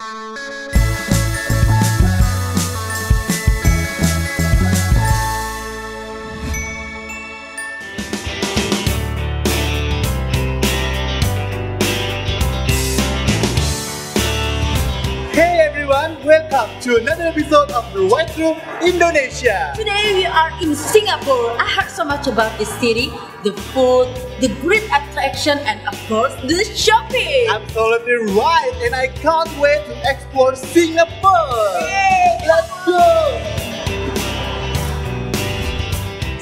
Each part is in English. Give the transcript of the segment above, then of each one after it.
Música welcome to another episode of The Right Room Indonesia. Today we are in Singapore. I heard so much about the city, the food, the great attraction, and of course the shopping. Absolutely right, and I can't wait to explore Singapore. Yay! Let's go!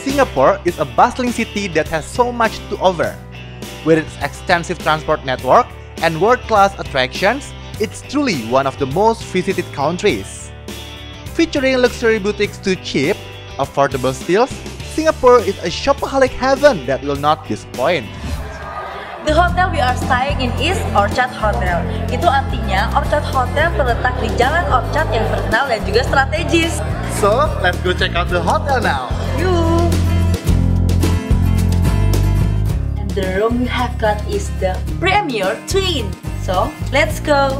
Singapore is a bustling city that has so much to offer. With its extensive transport network and world-class attractions, it's truly one of the most visited countries. Featuring luxury boutiques to cheap, affordable steals, Singapore is a shopaholic heaven that will not disappoint. The hotel we are staying in is Orchard Hotel. Itu artinya Orchard Hotel terletak di Jalan Orchard yang terkenal dan juga strategis. So, let's go check out the hotel now. Yuk. And the room we have got is the Premier Twin. So, let's go.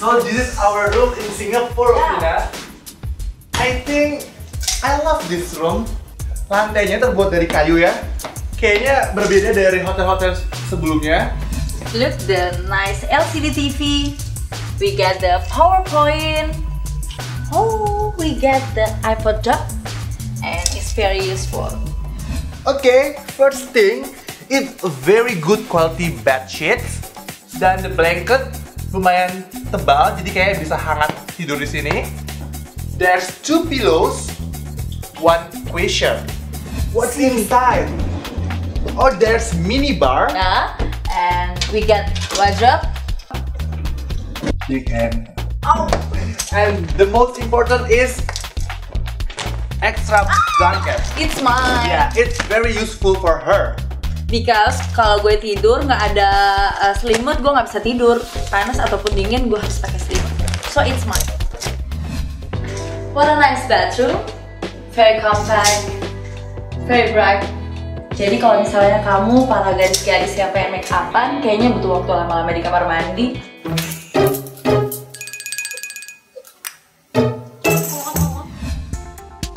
So this is our room in Singapore, Yeah. Vina. I think I love this room. Lantainya terbuat dari kayu ya. Kayaknya berbeda dari hotel-hotel sebelumnya. Look the nice LCD TV. We get the PowerPoint. Oh, we get the iPod dock. And it's very useful. Oke, first thing, it's a very good quality bed sheets dan the blanket lumayan tebal, jadi kayak bisa hangat tidur di sini. There's two pillows, one cushion. What's inside? Oh, there's mini bar. Nah, and we get wardrobe. You can. Oh. And the most important is extra ah, blanket. It's mine. Yeah, it's very useful for her. Because kalau gue tidur nggak ada uh, selimut, gue nggak bisa tidur. Panas ataupun dingin, gue harus pakai selimut. So it's mine. What a nice bathroom. Very compact. Very bright. Jadi kalau misalnya kamu para gadis-gadis yang pengen make upan, kayaknya butuh waktu lama-lama di kamar mandi.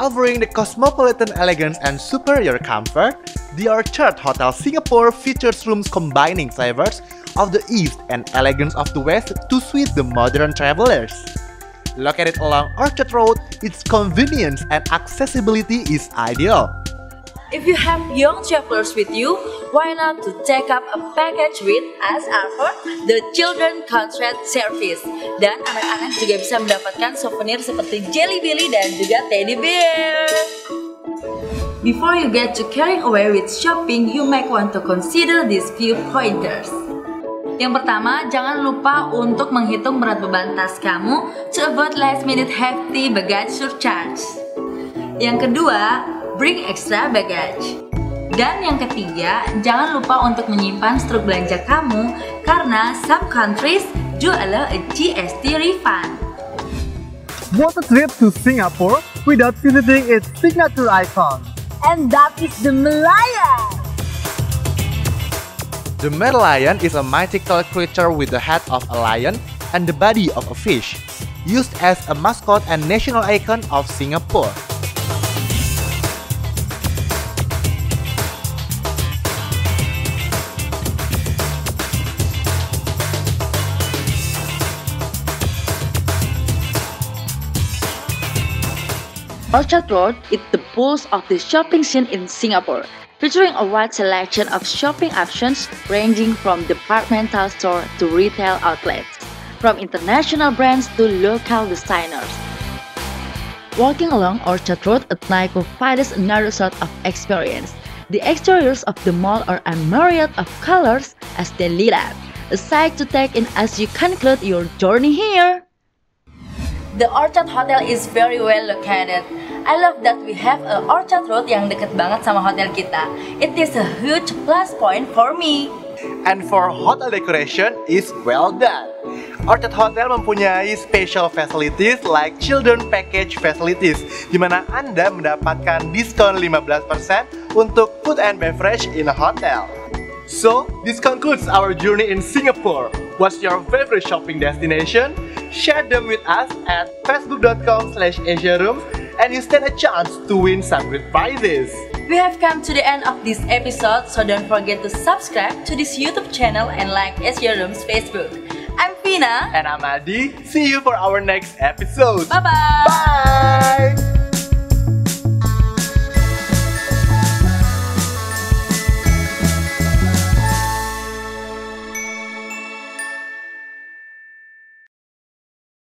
Offering the cosmopolitan elegance and superior comfort, the Orchard Hotel Singapore features rooms combining flavors of the East and elegance of the West to suit the modern travelers. Located along Orchard Road, its convenience and accessibility is ideal. If you have young travelers with you, why not to take up a package with us offer the children contract service. Dan anak-anak juga bisa mendapatkan souvenir seperti Jelly Belly dan juga Teddy Bear. Before you get to carrying away with shopping, you might want to consider these few pointers. Yang pertama, jangan lupa untuk menghitung berat beban tas kamu to avoid last minute hefty baggage surcharge. Yang kedua, bring extra baggage. Dan yang ketiga, jangan lupa untuk menyimpan struk belanja kamu karena some countries do allow a GST refund. Want a trip to Singapore without visiting its signature icon? And that is the Malaya. The Merlion is a mythical creature with the head of a lion and the body of a fish, used as a mascot and national icon of Singapore. Orchard Road is the pulse of the shopping scene in Singapore, featuring a wide selection of shopping options ranging from departmental store to retail outlets, from international brands to local designers. Walking along Orchard Road at night provides another sort of experience. The exteriors of the mall are a myriad of colors as they lit up, a sight to take in as you conclude your journey here. The Orchard Hotel is very well located. I love that we have a Orchard Road yang deket banget sama hotel kita. It is a huge plus point for me. And for hotel decoration is well done. Orchard Hotel mempunyai special facilities like children package facilities di mana Anda mendapatkan diskon 15% untuk food and beverage in a hotel. So, this concludes our journey in Singapore. What's your favorite shopping destination? Share them with us at facebook.com slash asiarooms and you stand a chance to win some great prizes. We have come to the end of this episode, so don't forget to subscribe to this YouTube channel and like Asia Room's Facebook. I'm Fina. And I'm Adhy. See you for our next episode. Bye-bye. Bye.